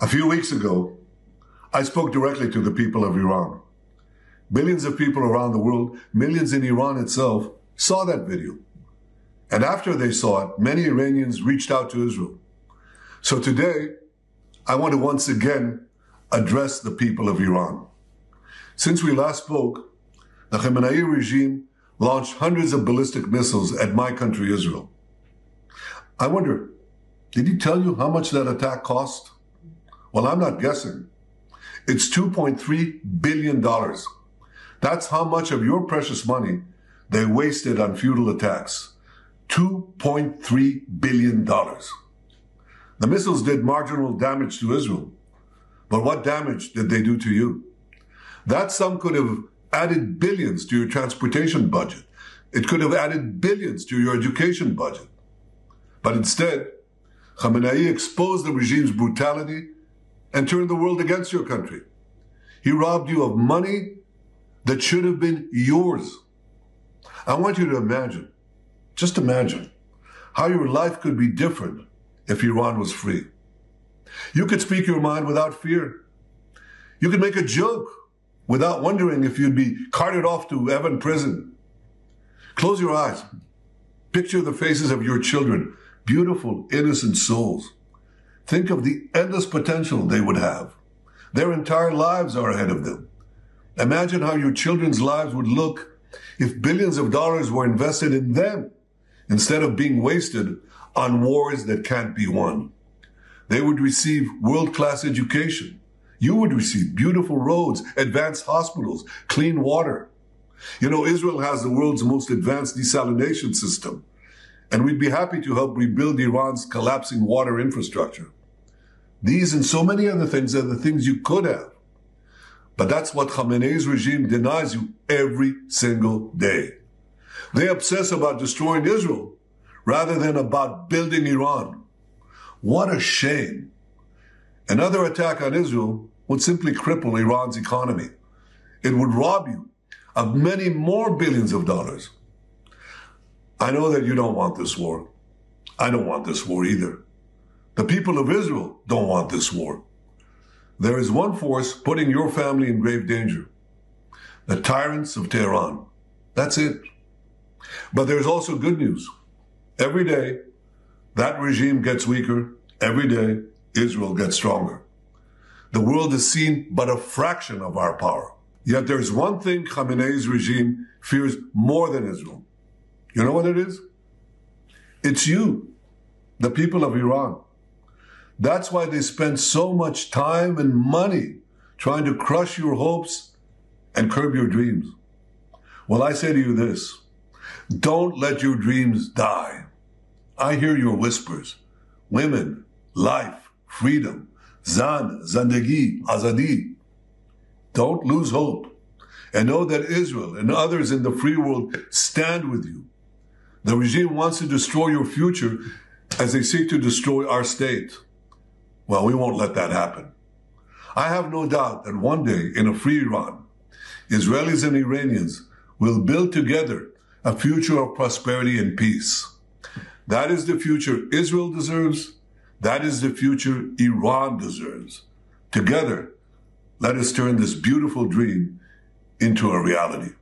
A few weeks ago, I spoke directly to the people of Iran. Billions of people around the world, millions in Iran itself, saw that video. And after they saw it, many Iranians reached out to Israel. So today, I want to once again address the people of Iran. Since we last spoke, the Khamenei regime launched hundreds of ballistic missiles at my country, Israel. I wonder, did he tell you how much that attack cost? Well, I'm not guessing. It's $2.3 billion. That's how much of your precious money they wasted on futile attacks. $2.3 billion. The missiles did marginal damage to Israel. But what damage did they do to you? That sum could have added billions to your transportation budget. It could have added billions to your education budget. But instead, Khamenei exposed the regime's brutality and turned the world against your country. He robbed you of money that should have been yours. I want you to imagine, just imagine, how your life could be different if Iran was free. You could speak your mind without fear. You could make a joke without wondering if you'd be carted off to Evin prison. Close your eyes. Picture the faces of your children, beautiful, innocent souls. Think of the endless potential they would have. Their entire lives are ahead of them. Imagine how your children's lives would look if billions of dollars were invested in them instead of being wasted on wars that can't be won. They would receive world-class education. You would receive beautiful roads, advanced hospitals, clean water. You know, Israel has the world's most advanced desalination system, and we'd be happy to help rebuild Iran's collapsing water infrastructure. These and so many other things are the things you could have. But that's what Khamenei's regime denies you every single day. They obsess about destroying Israel rather than about building Iran. What a shame. Another attack on Israel would simply cripple Iran's economy. It would rob you of many more billions of dollars. I know that you don't want this war. I don't want this war either. The people of Israel don't want this war. There is one force putting your family in grave danger. The tyrants of Tehran. That's it. But there's also good news. Every day, that regime gets weaker. Every day, Israel gets stronger. The world has seen but a fraction of our power. Yet there's one thing Khamenei's regime fears more than Israel. You know what it is? It's you, the people of Iran. That's why they spend so much time and money trying to crush your hopes and curb your dreams. Well, I say to you this don't let your dreams die. I hear your whispers women, life, freedom, zan, zandagi, azadi. Don't lose hope and know that Israel and others in the free world stand with you. The regime wants to destroy your future as they seek to destroy our state. Well, we won't let that happen. I have no doubt that one day in a free Iran, Israelis and Iranians will build together a future of prosperity and peace. That is the future Israel deserves. That is the future Iran deserves. Together, let us turn this beautiful dream into a reality.